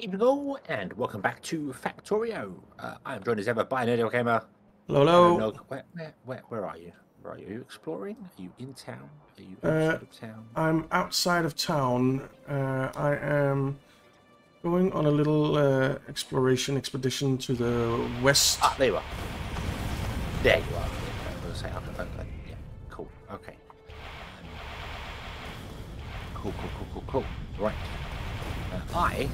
Evening all, and welcome back to Factorio. Uh, I am joined as ever by Nerdy Gamer. Hello, Hello, hello. Where, where, where, where are you? Where are you? Are you exploring? Are you in town? Are you Uh, outside of town? I'm outside of town. Uh, I am going on a little uh, exploration expedition to the west. Ah, there you are. There you are. I was going to say, yeah, cool, okay. Cool, cool, cool, cool, cool. Right. Uh, I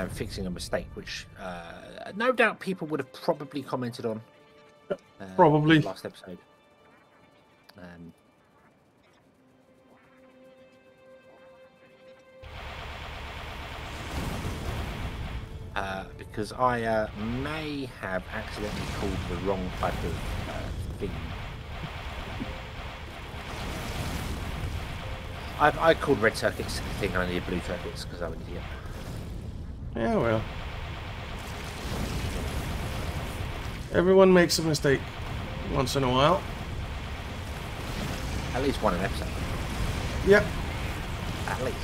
am fixing a mistake, which uh, no doubt people would have probably commented on. Uh, Probably. Last episode. Um, uh, because I uh, may have accidentally called the wrong type of uh, thing. I, I called red circuits thinking I needed blue circuits because I'm an idiot. Yeah, well. Everyone makes a mistake once in a while. At least one an episode. Yep. At least.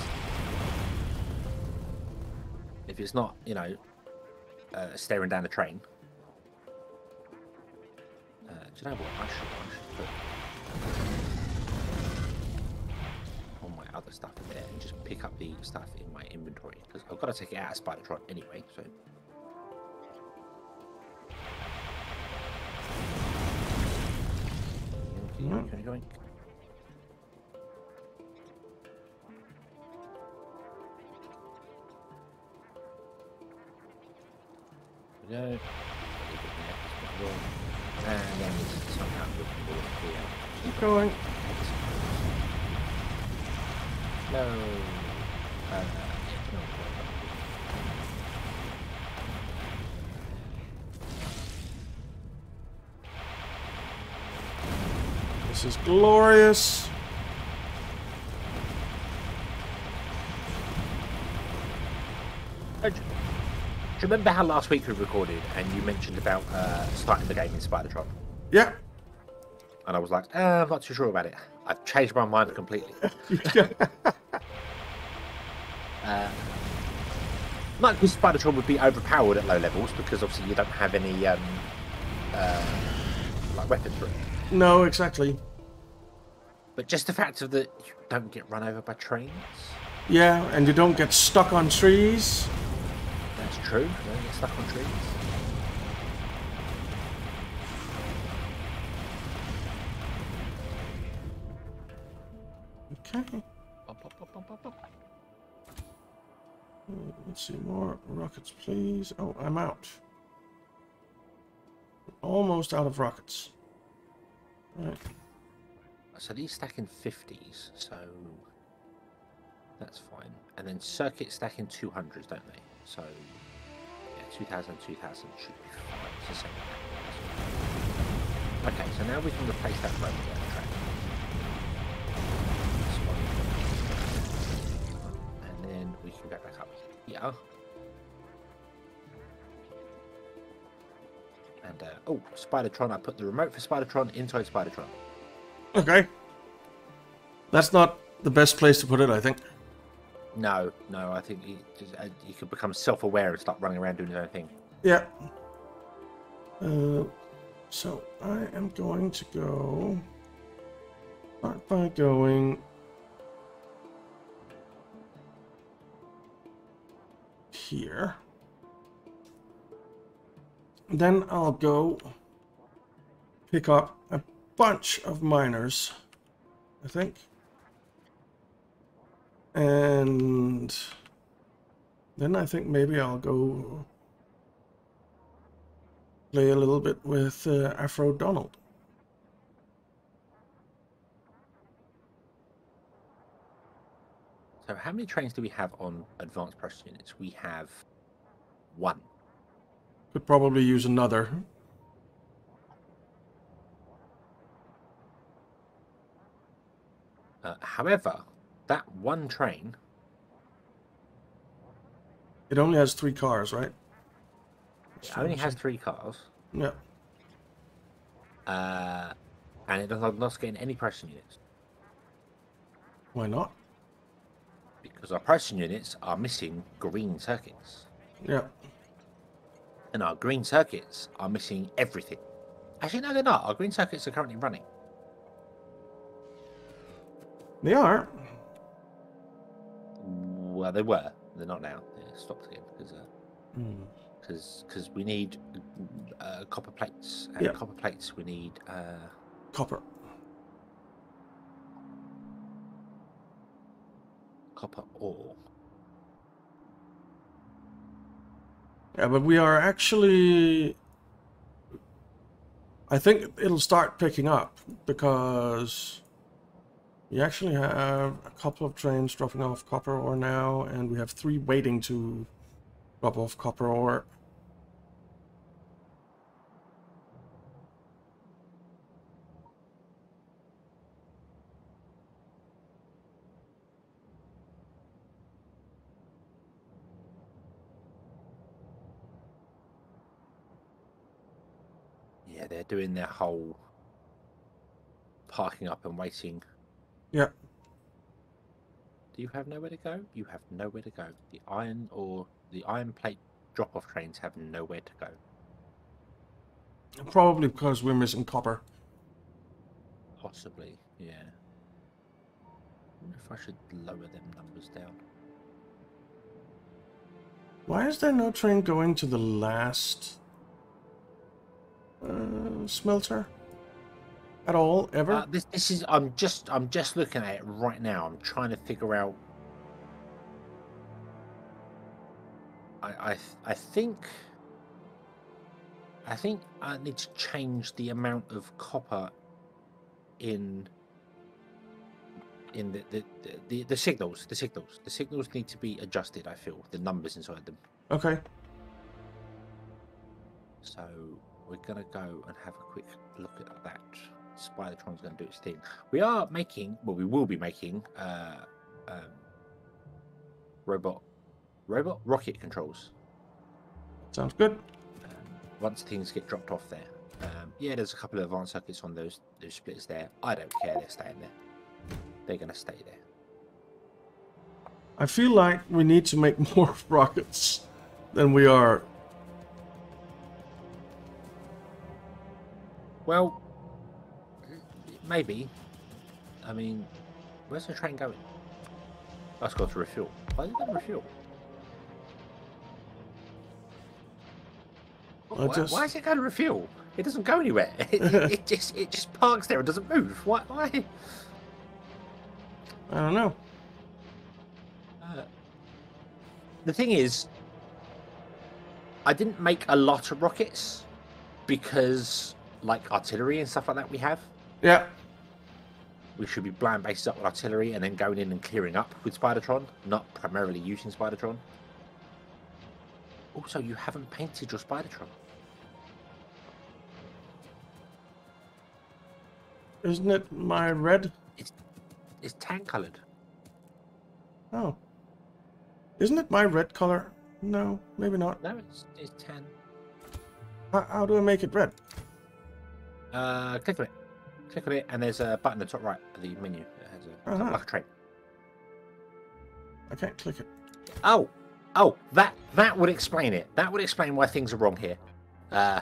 If it's not, you know, uh, staring down a train. Uh, do you know what? I should, I should put other stuff in there and just pick up the stuff in my inventory because I've got to take it out of Spidertron anyway. So. Yoink, yoink, yoink. go. And uh, then somehow we can go here. Keep going. No. Uh, no, This is glorious. Do you remember how last week we recorded and you mentioned about uh, starting the game in Spidertron? Yeah. And I was like, uh, I'm not too sure about it. I've changed my mind completely. Uh, not because Spidertron would be overpowered at low levels, because obviously you don't have any um, uh, like weapons for it. no, exactly. But just the fact of that you don't get run over by trains. Yeah, and you don't get stuck on trees. That's true. You don't get stuck on trees. Okay. Let's see more rockets, please. Oh, I'm out. Almost out of rockets. Right. So these stack in 50s, so that's fine. And then circuits stack in 200s, don't they? So yeah, 2000, 2000 should be fine. Okay, so now we can replace that road down up. And uh, oh, Spidertron! I put the remote for Spidertron inside Spidertron. Okay. That's not the best place to put it, I think. No, no, I think he, just, uh, he could become self-aware and start running around doing his own thing. Yeah. Uh, so I am going to go. Start by going here. Then I'll go pick up a bunch of miners, I think. And then I think maybe I'll go play a little bit with uh, Afro Donald. So, how many trains do we have on advanced process units? We have one. Could probably use another. Uh, however, that one train, It only has three cars, right? it only has three cars, Yeah. uh, and it does not not get any pressure units Why not? Because our processing units are missing green circuits. Yeah. And our green circuits are missing everything. Actually, no, they're not. Our green circuits are currently running. They are. Well, they were. They're not now. They stopped again because uh, Hmm. because because we need uh, copper plates. And Yeah. copper plates, we need uh, Copper. Copper ore. Yeah, but we are actually. I think it'll start picking up because we actually have a couple of trains dropping off copper ore now, and we have three waiting to drop off copper ore. Yeah, they're doing their whole parking up and waiting. Yeah. Do you have nowhere to go? You have nowhere to go. The iron or the iron plate drop off trains have nowhere to go. Probably because we're missing copper. Possibly, yeah. wonder if I should lower them numbers down. Why is there no train going to the last uh, smelter at all ever? Uh, this this is I'm just I'm just looking at it right now. I'm trying to figure out. I I I think. I think I need to change the amount of copper in in the the, the, the, the signals. The signals. The signals need to be adjusted. I feel the numbers inside them. okay. So we're gonna go and have a quick look at that. Spidertron's gonna do its thing. We are making, well, we will be making uh, um, robot, robot rocket controls. Sounds good. Um, once things get dropped off there. Um, yeah, there's a couple of advanced circuits on those those splitters there. I don't care. They're staying there. They're gonna stay there. I feel like we need to make more rockets than we are. Well, maybe. I mean, where's the train going? Let's go to refuel. Why is it going to refuel? Why, just- why is it going to refuel? It doesn't go anywhere. It, it, it just it just parks there and doesn't move. Why? Why? I don't know. Uh, the thing is, I didn't make a lot of rockets because, like artillery and stuff like that, we have. Yeah. we should be blowing bases up with artillery and then going in and clearing up with Spidertron, not primarily using Spidertron. Also, you haven't painted your Spidertron. Isn't it my red? It's tan coloured. Oh. Isn't it my red color? No, maybe not. No, it's, it's tan. How, how do I make it red? Uh, click on it. Click on it, and there's a button at the top right of the menu that has a Uh-huh. like a train. I can't click it. Oh, oh, that that would explain it. That would explain why things are wrong here. Uh,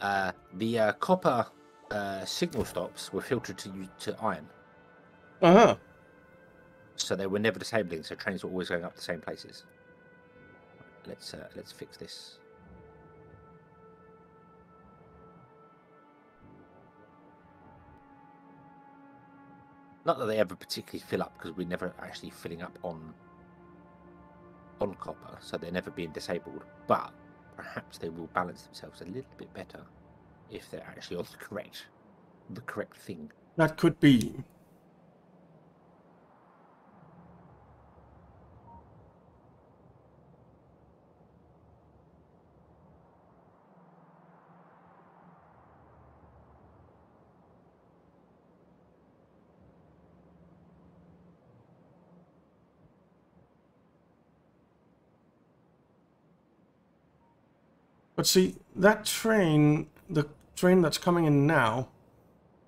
uh, the uh, copper uh, signal stops were filtered to to iron, Uh huh. so they were never disabling. So trains were always going up the same places. Let's uh, let's fix this. Not that they ever particularly fill up because we're never actually filling up on on copper, so they're never being disabled. But perhaps they will balance themselves a little bit better if they're actually on the correct the correct thing. That could be. But see, that train, the train that's coming in now,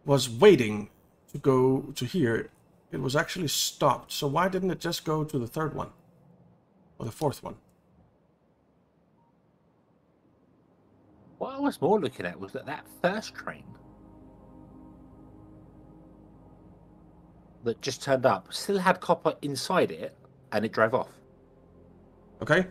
was waiting to go to here. It was actually stopped. So why didn't it just go to the third one? Or the fourth one. What I was more looking at was that that first train that just turned up still had copper inside it, and it drove off. Okay.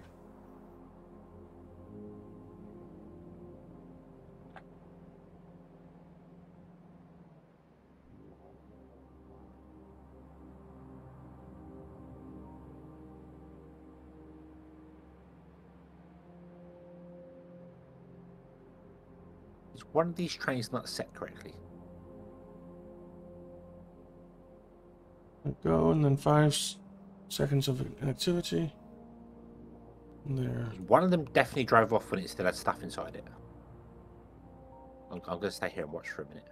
Is one of these trains not set correctly? Go and then five seconds of inactivity. There. One of them definitely drove off when it still had stuff inside it. I'm, I'm going to stay here and watch for a minute.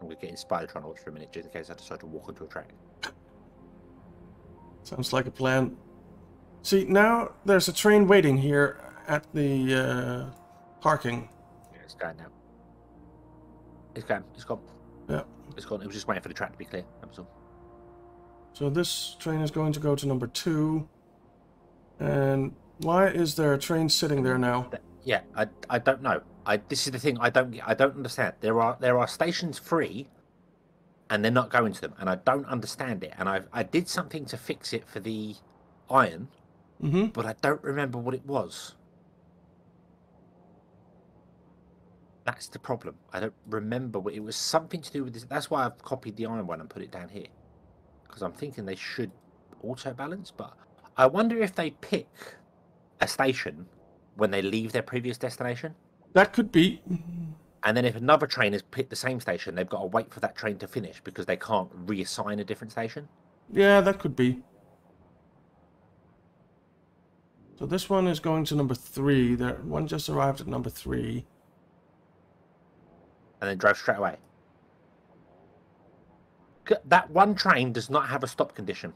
I'm going to get inspired trying to watch for a minute just in case I decide to walk onto a track. Sounds like a plan. See, now there's a train waiting here at the uh, parking. It's going now. It's gone. It's gone. Yeah. It's gone. It was just waiting for the track to be clear. That was all. So this train is going to go to number two. And why is there a train sitting there now? Yeah, I, I don't know. I this is the thing I don't I don't understand. There are there are stations free, and they're not going to them, and I don't understand it. And I I did something to fix it for the iron, Mm-hmm. but I don't remember what it was. That's the problem. I don't remember what it was. Something to do with this. That's why I've copied the iron one and put it down here, because I'm thinking they should auto balance. But I wonder if they pick a station when they leave their previous destination, That could be. and then if another train has picked the same station, they've got to wait for that train to finish because they can't reassign a different station. Yeah, that could be. So this one is going to number three. That one just arrived at number three. And then drove straight away. That one train does not have a stop condition.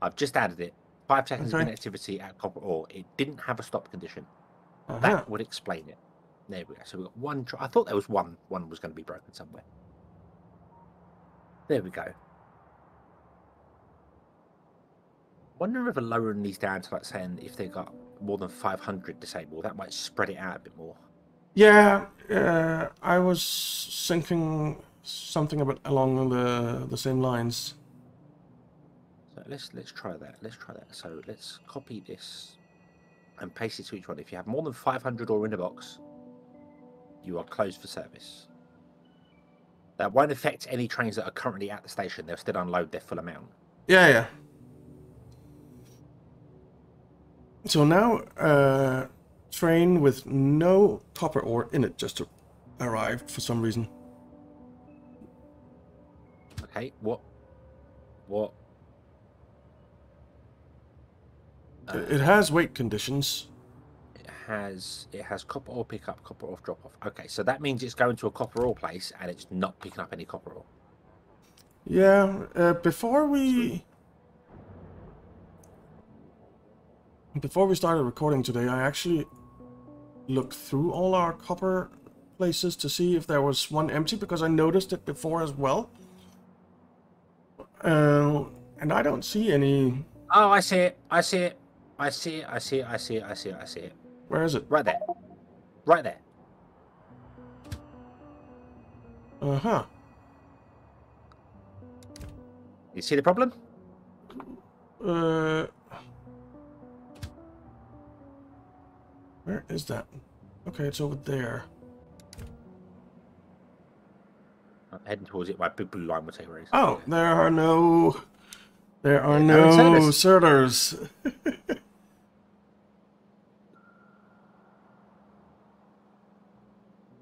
I've just added it. Five seconds of Okay. inactivity at copper ore. It didn't have a stop condition. Uh-huh. That would explain it. There we go. So we've got one. Tra- I thought there was one. One was going to be broken somewhere. There we go. Wonder if lowering these down to like saying if they got more than 500 disabled, that might spread it out a bit more. Yeah, uh, I was thinking something about along the the same lines. So let's let's try that. Let's try that. So let's copy this and paste it to each one. If you have more than 500 or in a box, you are closed for service. That won't affect any trains that are currently at the station. They'll still unload their full amount. Yeah, yeah. So now, uh, train with no copper ore in it just arrived for some reason. Okay, what? What? Uh, It has wait conditions. It has it has copper ore pickup, copper ore drop off. Okay, so that means it's going to a copper ore place and it's not picking up any copper ore. Yeah, uh, before we before we started recording today, I actually looked through all our copper places to see if there was one empty because I noticed it before as well. Uh, and I don't see any. Oh, I see it. I see it. I see it. I see it. I see it. I see it. I see it. Where is it? Right there. Right there. Uh huh. You see the problem? Uh, where is that? Okay, it's over there. I'm heading towards it. My big blue line will take is. Oh, there are no. There are no inserters.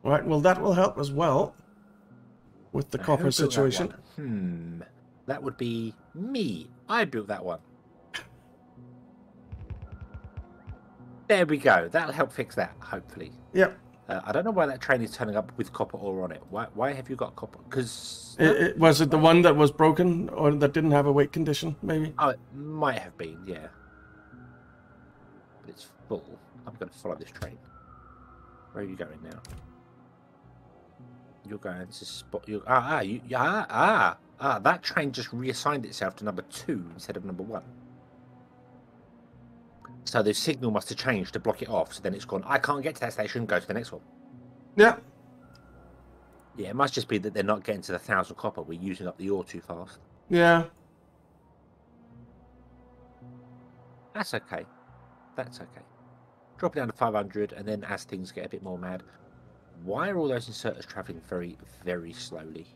right, well, that will help as well with the copper built that situation. Hmm. That would be me. I built that one. There we go. That'll help fix that, hopefully. Yep. Uh, I don't know why that train is turning up with copper ore on it. Why, why have you got copper? Because It, it, was it the one that was broken or that didn't have a wait condition, maybe? oh, it might have been, yeah. But it's full. I'm going to follow this train. Where are you going now? You're going to spot. You ah ah you ah ah ah. That train just reassigned itself to number two instead of number one. So the signal must have changed to block it off. So then it's gone. I can't get to that station. Go to the next one. Yeah. Yeah, it must just be that they're not getting to the thousand copper. We're using up the ore too fast. Yeah. That's okay. That's okay. Drop it down to 500, and then as things get a bit more mad, why are all those inserters traveling very, very slowly?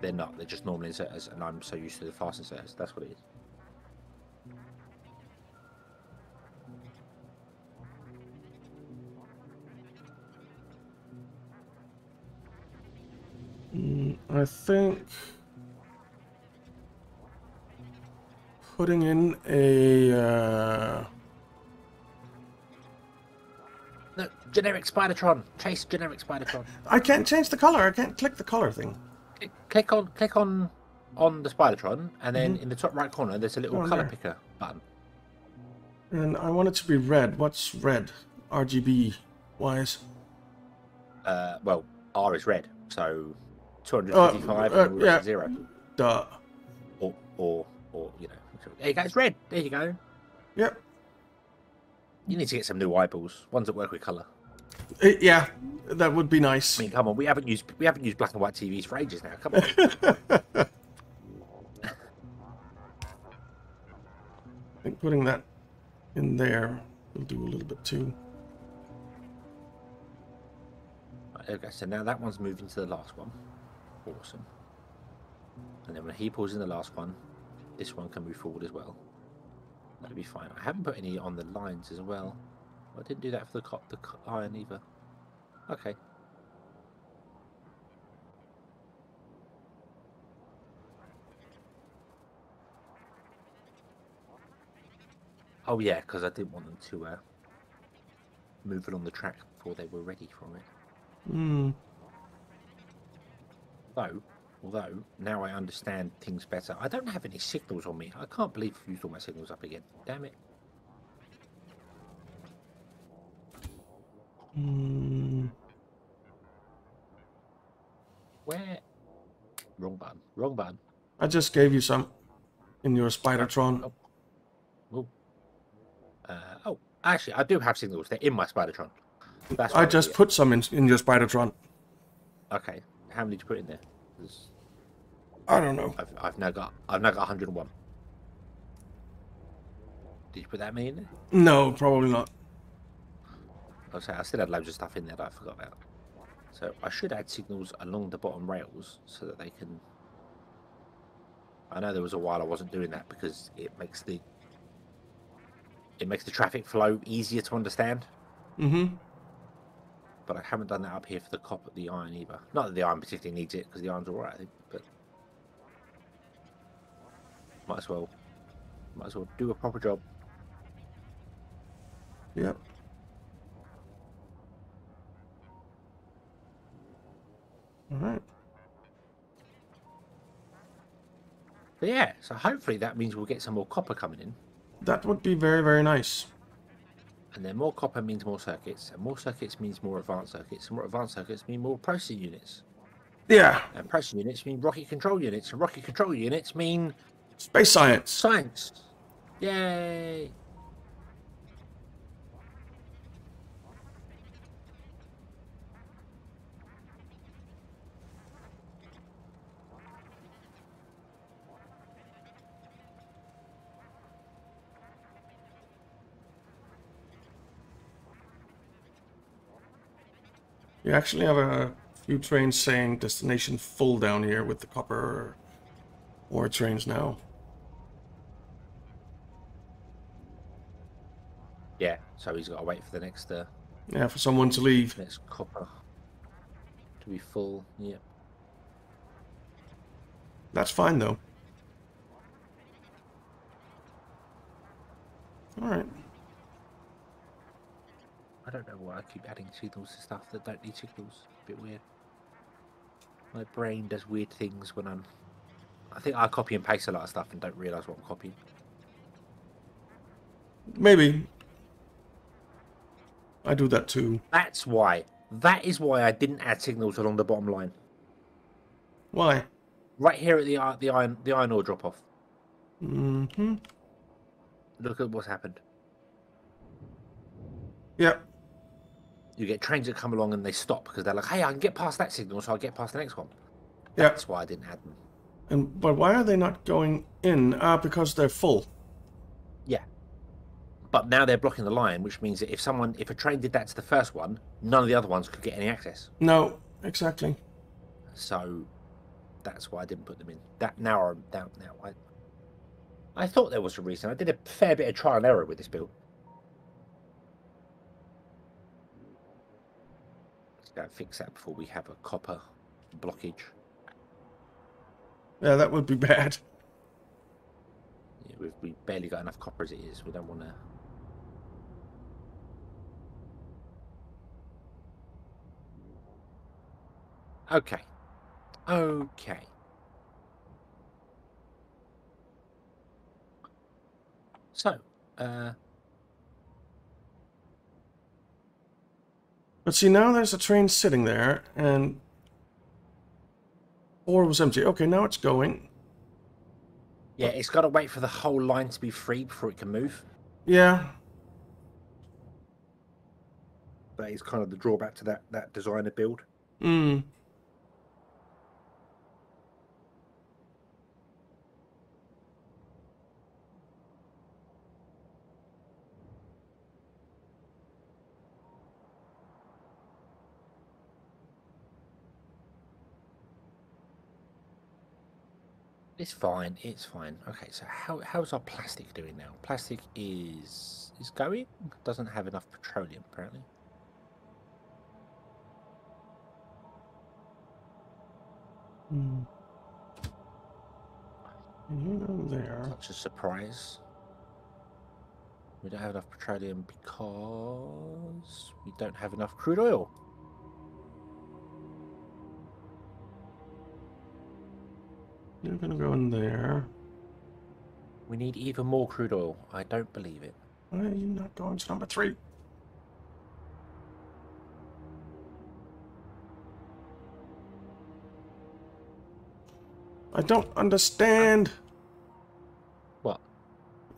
They're not. They're just normal inserters, and I'm so used to the fast inserters. That's what it is. I think putting in a uh, No, generic Spidertron. Chase generic Spidertron. I can't change the color. I can't click the color thing. Click- click on, click on, on the Spidertron, and then Mhm. in the top right corner, there's a little Oh, color there. picker button. And I want it to be red. What's red? RGB wise. Uh, well, R is red, so 255 Uh, and uh, all yeah. zero. Duh. or or or you know there you go it's red there you go Yep. you need to get some new eyeballs ones that work with color Uh, yeah, that would be nice. i mean come on we haven't used we haven't used black and white tvs for ages now come on I think putting that in there will do a little bit too. Right, okay so now that one's moving to the last one awesome. And then when he pulls in the last one this one can move forward as well. That'll be fine. I haven't put any on the lines as well. I didn't do that for the cop the co- iron either. Okay. Oh yeah, because I didn't want them to uh, move along the track before they were ready for it. Hmm. Though, although now I understand things better, I don't have any signals on me. I can't believe you thought my signals up again. Damn it! Hmm. Where? Wrong button. Wrong button. I just gave you some in your Spidertron. Oh. Uh, oh, actually, I do have signals. They're in my Spidertron. That's I just put some in, in your Spidertron. Okay, how many did you put in there? I don't know. I've, I've now got I've now got 101. Did you put that many in there? No, probably not. I say I still had loads of stuff in there that I forgot about. So I should add signals along the bottom rails so that they can. I know there was a while I wasn't doing that because it makes the it makes the traffic flow easier to understand. Mm-hmm. But I haven't done that up here for the cop the iron either. Not that the iron particularly needs it because the iron's alright, I think. But might as well might as well do a proper job. Yep. All right. Yeah, so hopefully that means we'll get some more copper coming in. That would be very, very nice. And then more copper means more circuits, and more circuits means more advanced circuits, and more advanced circuits mean more processing units. Yeah. And processing units mean rocket control units, and rocket control units mean Space science. science. Yay! You actually have a few trains saying destination full down here with the copper ore trains now. Yeah, so he's got to wait for the next uh, Yeah, for someone to leave. next copper to be full. Yep. That's fine though. All right. I don't know why I keep adding signals to stuff that don't need signals. A bit weird. My brain does weird things when I'm. I think I copy and paste a lot of stuff and don't realise what I'm copying. Maybe. I do that too. That's why. That is why I didn't add signals along the bottom line. Why? Right here at the i- the iron the iron ore drop off. Mm-hmm. Look at what's happened. Yep. You get trains that come along and they stop because they're like, "Hey, I can get past that signal, so I'll get past the next one." Yep. That's why I didn't add them. And but why are they not going in? Ah, because they're full. Yeah. But now they're blocking the line, which means that if someone, if a train did that to the first one, none of the other ones could get any access. No, exactly. So that's why I didn't put them in. That now, I'm down now. I, I thought there was a reason. I did a fair bit of trial and error with this build. Let's fix that before we have a copper blockage. Yeah, that would be bad. Yeah, we've, we've barely got enough copper as it is. We don't want to. Okay. Okay. So, uh, But see, now there's a train sitting there, and four was empty. Okay, now it's going. yeah, it's got to wait for the whole line to be free before it can move. Yeah, That is kind of the drawback to that that designer build. Hmm. It's fine. It's fine. Okay, so how how's our plastic doing now? Plastic is is going. Doesn't have enough petroleum apparently. Hmm. You know there. Such a surprise. We don't have enough petroleum because we don't have enough crude oil. You're gonna go in there. We need even more crude oil. I don't believe it. Why are you not going to number three? I don't understand. What?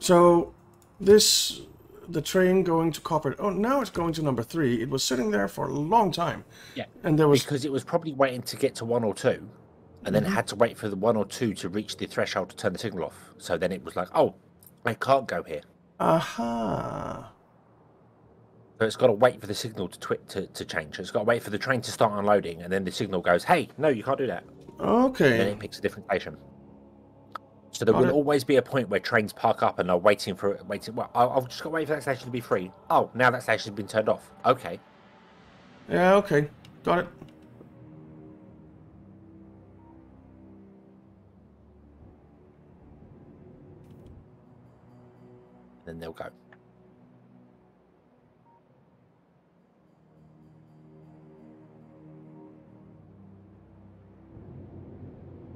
So, this, the train going to copper. Oh, now it's going to number three. It was sitting there for a long time. Yeah. And there was. Because it was probably waiting to get to one or two, and then Mhm. had to wait for the one or two to reach the threshold to turn the signal off. So then it was like, oh, I can't go here. Aha. So it's got to wait for the signal to twi- to, to change. It's got to wait for the train to start unloading, and then the signal goes, "Hey, no, you can't do that." Okay. And then it picks a different station. So there will always be a point where trains park up and are waiting for waiting. Well, I've just got to wait for that station to be free. Oh, now that station's been turned off. Okay. Yeah, okay. Got it. Then they'll go.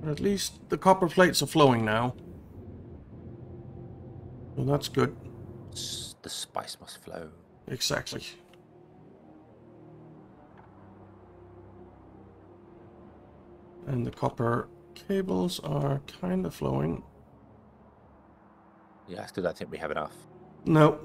But at least the copper plates are flowing now. Well, that's good. The spice must flow. Exactly. And the copper cables are kind of flowing. Yeah, I still don't think we have enough. No.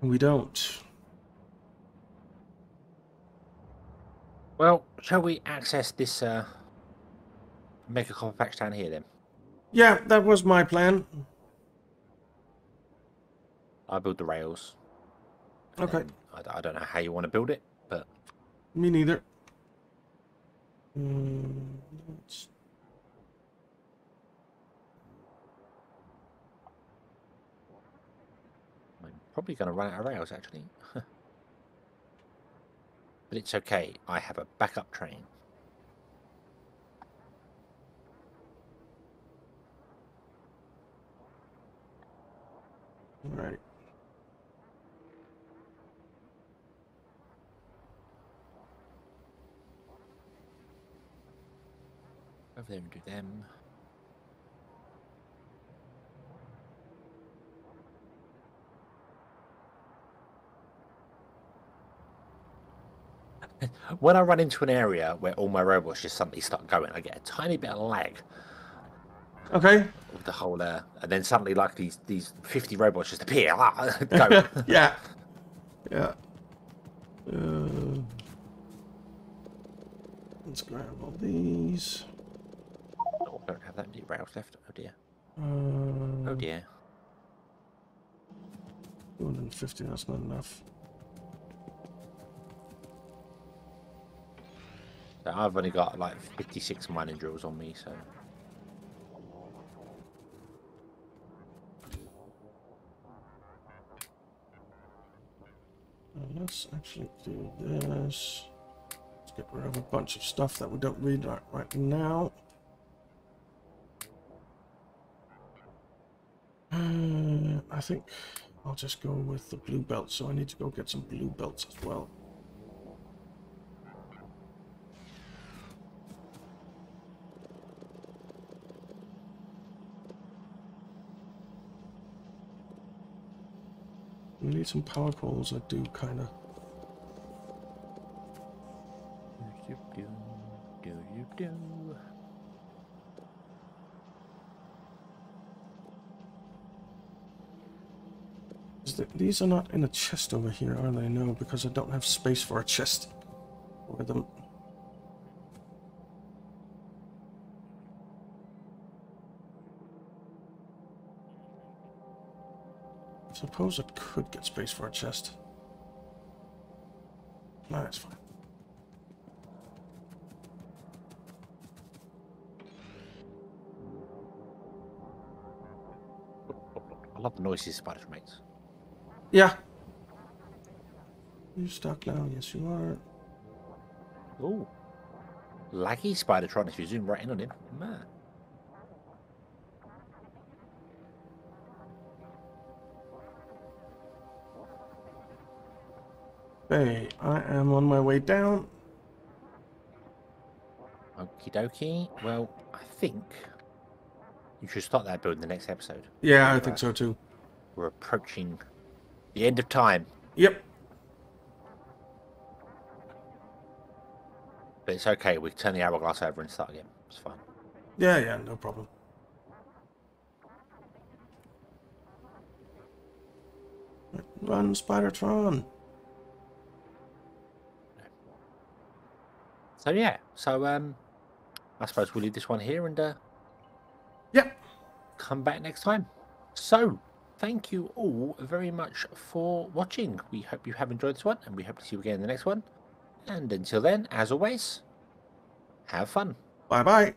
We don't. Well, shall we access this uh, mega copper patch down here then? Yeah, that was my plan. I'll build the rails. Okay. I, I, I don't know how you want to build it, but Me neither. Mm, I'm probably going to run out of rails actually. But it's okay, I have a backup train. Right. Over there and do them. When I run into an area where all my robots just suddenly start going, I get a tiny bit of lag Okay. with the whole, uh, and then suddenly like these these fifty robots just appear. Ah, go. yeah. Yeah. Uh, let's grab all these. oh, don't have that many rails left. Oh dear. Uh, Oh dear. 250, that's not enough. So I've only got like fifty six mining drills on me, so. Uh, let's actually do this. Let's get rid of a bunch of stuff that we don't need right, right now. Uh, I think I'll just go with the blue belt, so I need to go get some blue belts as well. We need some power poles, I do kind of. These are not in a chest over here, are they? No, because I don't have space for a chest for them. Suppose I could get space for a chest. No, that's fine. I love the noises spiders makes. Yeah. You stuck now? Yes, you are. Ooh. Laggy Spidertron if you zoom right in on him. Man. Hey, I am on my way down. Okie dokie. Well, I think you should start that build in the next episode. Yeah, I think so too. We're approaching the end of time. Yep. But it's okay. We can turn the hourglass over and start again. It's fine. Yeah, yeah, no problem. Run, Spidertron. So yeah. So um, I suppose we'll leave this one here and uh, Yep. come back next time. So thank you all very much for watching. We hope you have enjoyed this one, and we hope to see you again in the next one. And until then, as always, have fun. Bye bye.